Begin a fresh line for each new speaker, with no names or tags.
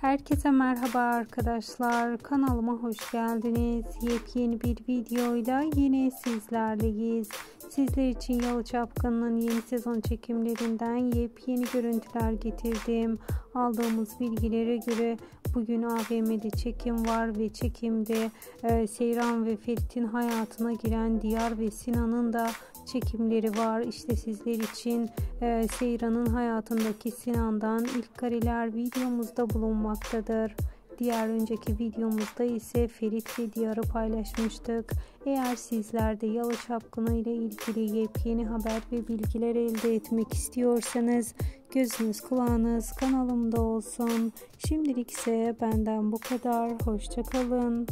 Herkese merhaba arkadaşlar. Kanalıma hoş geldiniz. Yepyeni bir videoyla yine sizlerleyiz. Sizler için Yalı Çapkın'ın yeni sezon çekimlerinden yepyeni görüntüler getirdim. Aldığımız bilgilere göre bugün AVM'de çekim var ve çekimde e, Seyran ve Ferit'in hayatına giren Diyar ve Sinan'ın da çekimleri var. İşte sizler için e, Seyran'ın hayatındaki Sinan'dan ilk kareler videomuzda bulunmaktadır. Diğer önceki videomuzda ise Ferit ve Diyar'ı paylaşmıştık. Eğer sizler de Yalı Çapkını ile ilgili yepyeni haber ve bilgiler elde etmek istiyorsanız gözünüz kulağınız kanalımda olsun. Şimdilik ise benden bu kadar. Hoşçakalın.